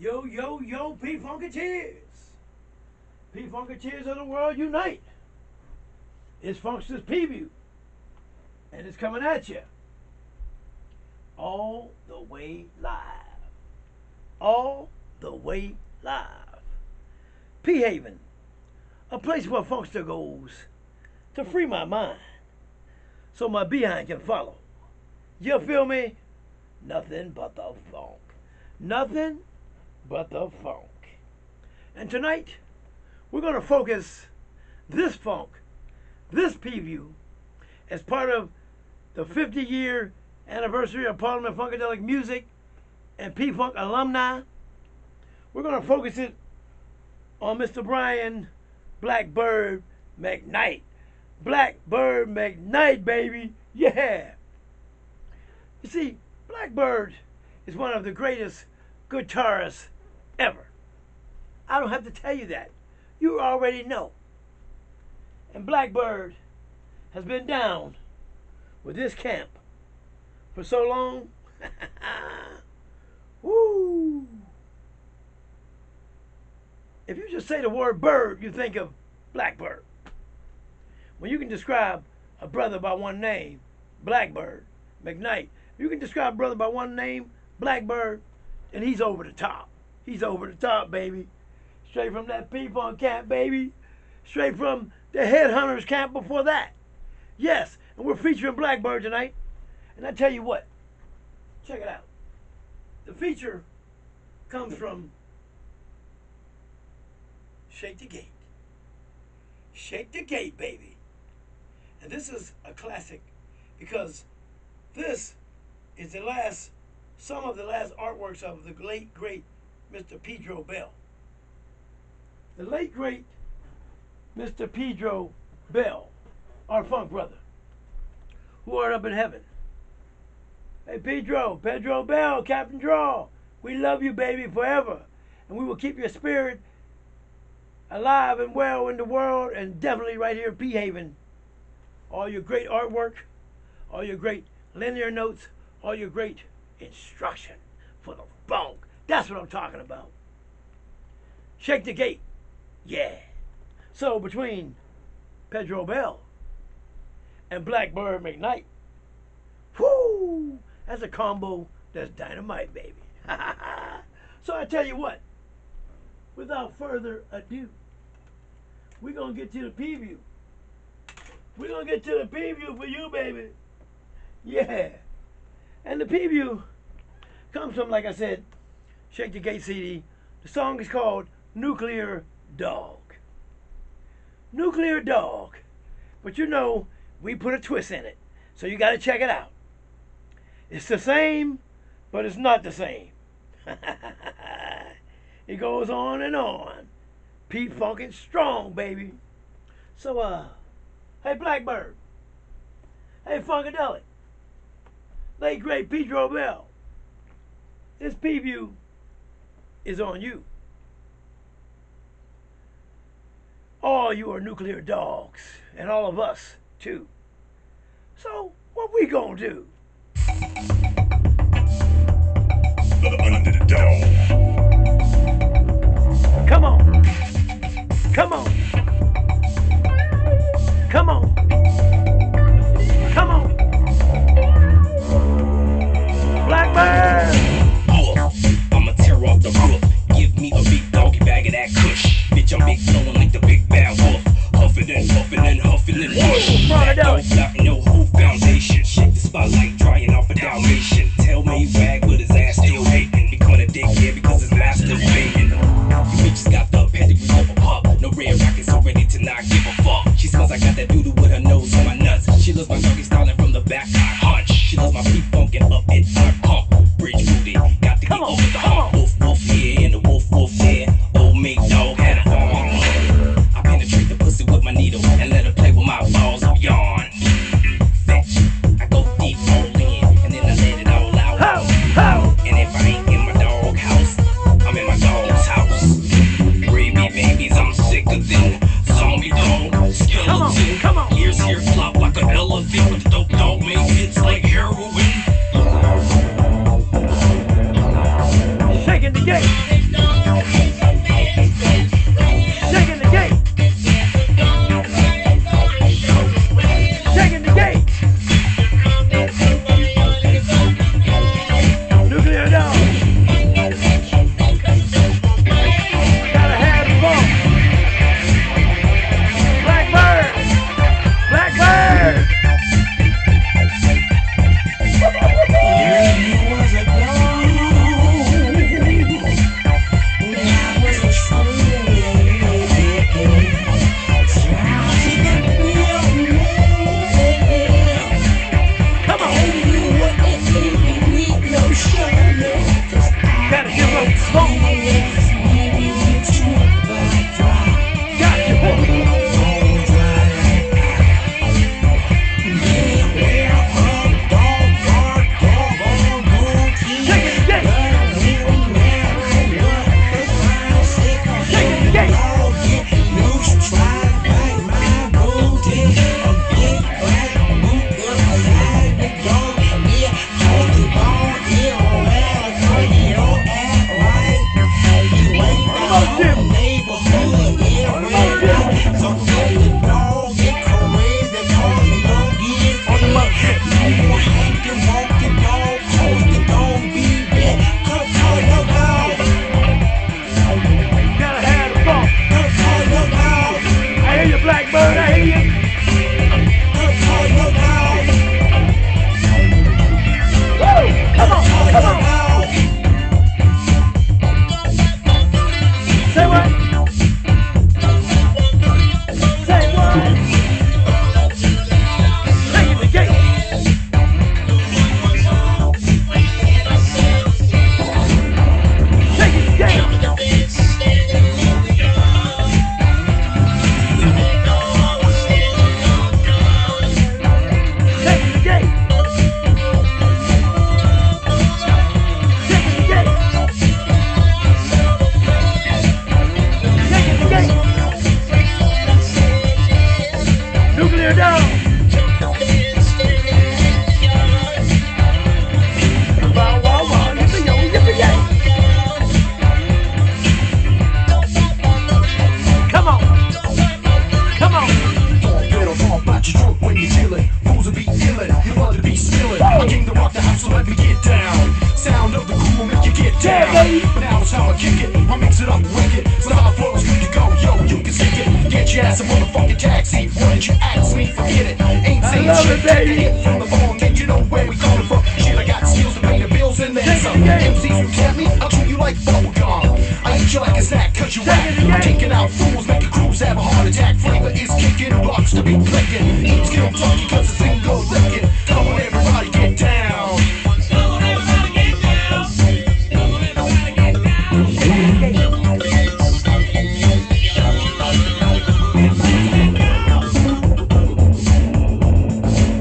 Yo, yo, yo, P Funketeers. P Funketeers of the world unite. It's Funksters Preview. And it's coming at you. All the way live. All the way live. P Haven. A place where Funkster goes to free my mind. So my behind can follow. You feel me? Nothing but the funk. Nothing but the funk. And tonight, we're going to focus this funk, this preview, as part of the 50 year anniversary of Parliament Funkadelic Music and P Funk alumni. We're going to focus it on Mr. Brian Blackbyrd McKnight. Blackbyrd McKnight, baby. Yeah. You see, Blackbyrd is one of the greatest guitarists ever. I don't have to tell you that. You already know. And Blackbyrd has been down with this camp for so long. Woo! If you just say the word bird, you think of Blackbyrd. When you can describe a brother by one name, Blackbyrd, McKnight, you can describe brother by one name, Blackbyrd, and he's over the top. He's over the top, baby. Straight from that P-Funk camp, baby. Straight from the Headhunters camp before that. Yes, and we're featuring Blackbyrd tonight. And I tell you what, check it out. The feature comes from Shake the Gate. Shake the Gate, baby. And this is a classic because this is the last, some of the last artworks of the late, great Mr. Pedro Bell. The late, great Mr. Pedro Bell, our funk brother, who art up in heaven. Hey, Pedro, Pedro Bell, Captain Draw, we love you, baby, forever. And we will keep your spirit alive and well in the world and definitely right here in P Haven. All your great artwork, all your great linear notes, all your great instruction for the funk. That's what I'm talking about. Shake the gate. Yeah. So between Pedro Bell and Blackbyrd McKnight, whoo, that's a combo that's dynamite, baby. so I tell you what, without further ado, we're going to get to the preview. We're going to get to the preview for you, baby. Yeah. And the preview comes from, like I said, Shake the Gate CD. The song is called Nuclear Dog. Nuclear Dog. But you know, we put a twist in it. So you got to check it out. It's the same, but it's not the same. it goes on and on. Pete Funkin' strong, baby. So, uh, hey, Blackbyrd. Hey, Funkadelic. Late great Pedro Bell. This preview is on you. All you are nuclear dogs, and all of us, too. So, what we gonna do? Some. again. MCs who tap me, I'll treat you like bubblegum. I eat you like a snack, cut you Take whack. I'm taking out fools, making crews have a heart attack. Flavor is kicking, blocks to be clicking. Eat skill talking, cause it's single licking. Come on, everybody, get down.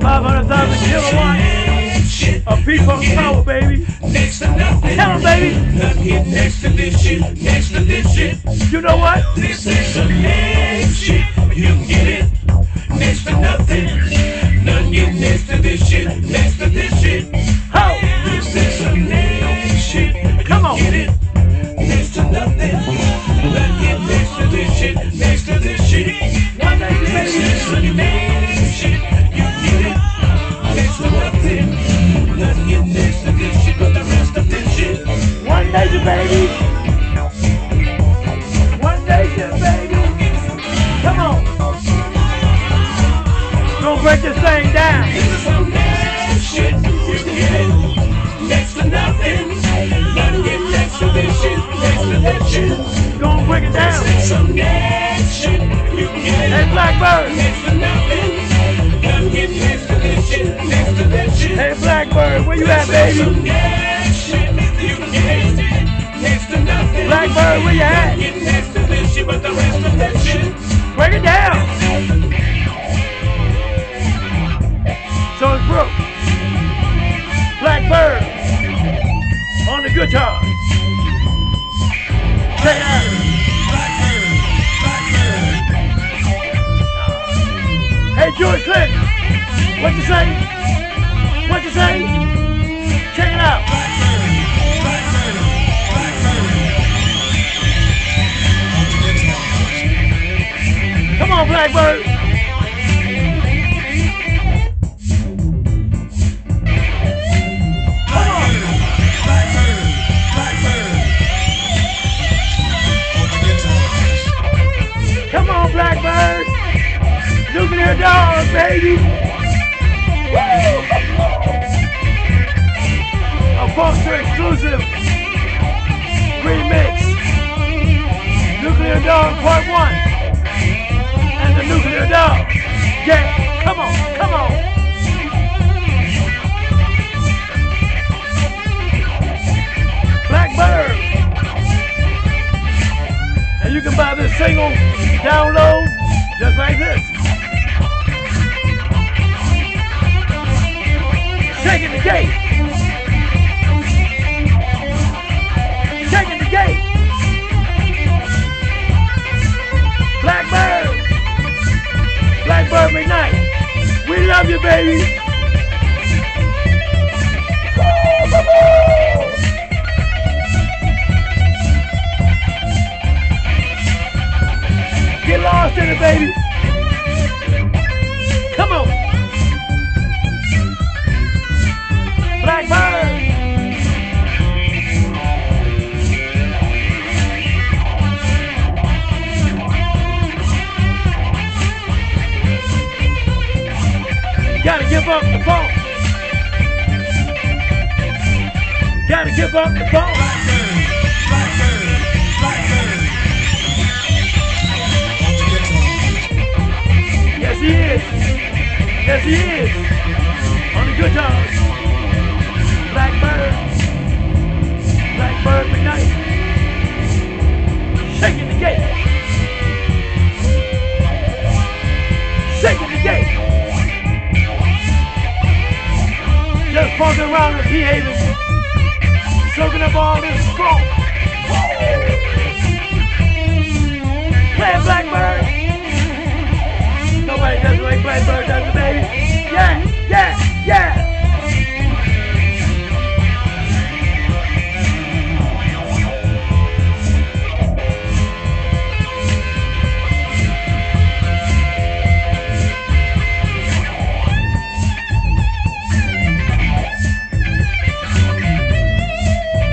Five hundred thousand kilowatts of people power, baby. Next to nothing. Tell 'em, baby. Here next to this shit. Next to this shit. You know what? This is some next shit. You get it. Next to nothing. Nothing here next to this shit. Next to this shit. How? This is next shit. Come on. Get it. Next to nothing. Nothing here next to this shit. Next to this shit. One This is next shit. You get it. Next to nothing. Nothing here next to this shit. But the rest of this shit. One nation, baby. One nation, baby. Come on. Gonna break this thing down. Next get. To nothing. Here next to this shit. Next to shit. Break it down. Get Hey. Blackbyrd. Hey, Blackbyrd. Where you at, baby? Blackbyrd, where you at? Break it down. So it's Brooke. Blackbyrd. On the guitar. Check it out. Hey, George Clinton. What you say? What you say? On, Blackbyrd. Come on. Blackbyrd. Nuclear dog, baby. Woo! A Foster exclusive remix. Nuclear Dog Part 1. The Nuclear Dog. Yeah, come on, come on. Blackbyrd. And you can buy this single, download, just like this. Shaking the gate. Shaking the gate. Blackbyrd McKnight. We love you, baby. Get lost in it, baby. He. On the good times. Blackbyrd. Blackbyrd McKnight. Shaking the gate. Shaking the gate. Just funking around P. Haven. Soaking up all this funk. Nobody does it like Blackbyrd does baby. Yeah, yeah, yeah.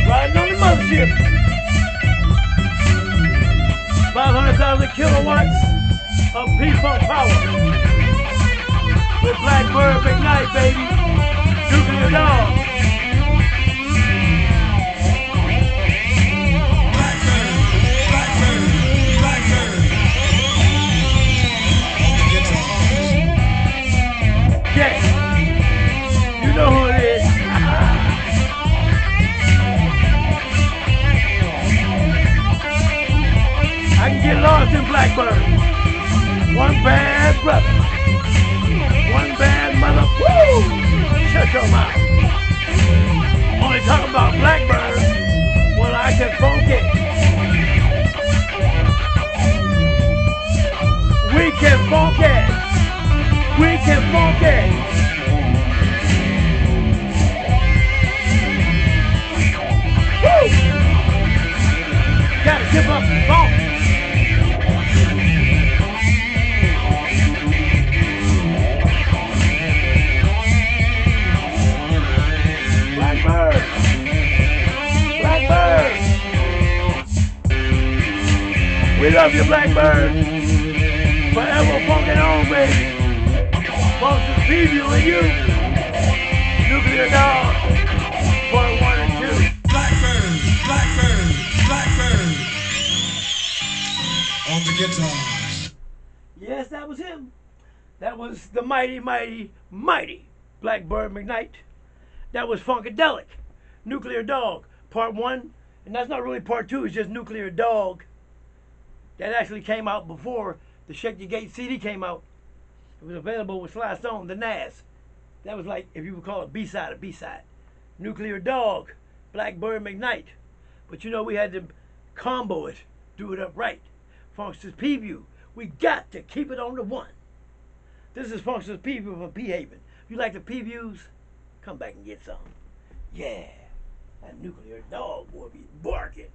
Riding on Championship. 500,000 kilowatts P-Funk power. With Blackbyrd McKnight, baby. Nuclear Dog. Yes. Gotta give up funk. Blackbyrd! Blackbyrd! We love you, Blackbyrd! Forever funkin' on, baby! Boston Preview and you! Nuclear Dog! Part one and two. Blackbyrd, Blackbyrd, Blackbyrd. On the guitar. Yes, that was him. That was the mighty, mighty, mighty Blackbyrd McKnight. That was Funkadelic, Nuclear Dog, part one. And that's not really part two, it's just Nuclear Dog. That actually came out before the Shake Your Gate CD came out. It was available with Sly Stone, the Nas. That was like, if you would call it B-side, a B-side. Nuclear Dog, Blackbyrd McKnight. But you know, we had to combo it, do it up right. Funkster's Preview. We got to keep it on the one. This is Funkster's Preview from P Haven. If you like the previews, come back and get some. Yeah, that nuclear dog will be barking.